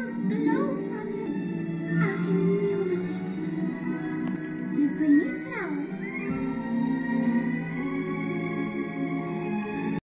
Hello.